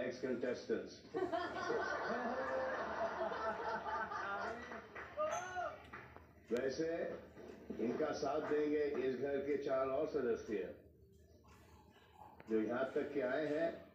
ex contestants. वैसे इनका साथ देंगे इस घर के चार और सदस्य जो यहाँ तक के आए हैं